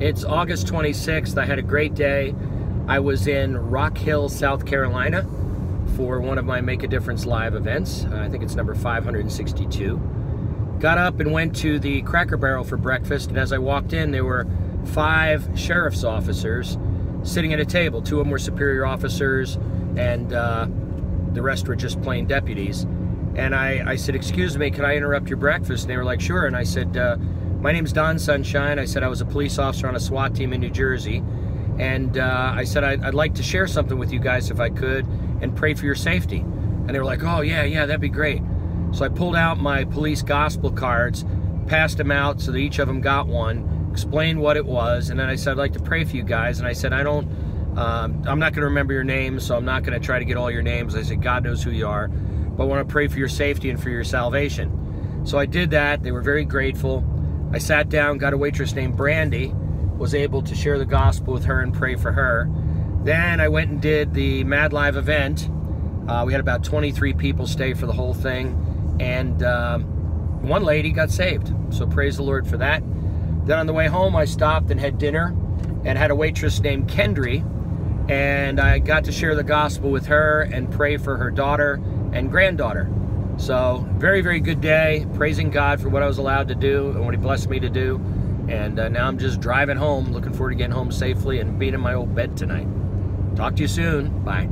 It's August 26th. I had a great day. I was in Rock Hill, South Carolina for one of my Make a Difference live events. Uh, I think it's number 562. Got up and went to the Cracker Barrel for breakfast, and as I walked in, there were five sheriff's officers sitting at a table. Two of them were superior officers, and uh, the rest were just plain deputies. And I, I said, Excuse me, can I interrupt your breakfast? And they were like, Sure. And I said, uh, my name is Don Sunshine. I said I was a police officer on a SWAT team in New Jersey. And uh, I said I'd, I'd, like to share something with you guys if I could and pray for your safety. And they were like, oh, yeah, yeah, that'd be great. So I pulled out my police gospel cards, passed them out so that each of them got one, explained what it was, and then I said, I'd like to pray for you guys. And I said, I don't, um, I'm not going to remember your names, so I'm not going to try to get all your names. I said, God knows who you are, but I want to pray for your safety and for your salvation. So I did that. They were very grateful. I sat down, got a waitress named Brandy, was able to share the gospel with her and pray for her. Then I went and did the Mad Live event. Uh, we had about 23 people stay for the whole thing, and um, one lady got saved. So praise the Lord for that. Then on the way home, I stopped and had dinner and had a waitress named Kendry, and I got to share the gospel with her and pray for her daughter and granddaughter. So, very, very good day. Praising God for what I was allowed to do and what He blessed me to do. And uh, now I'm just driving home, looking forward to getting home safely and being in my old bed tonight. Talk to you soon. Bye.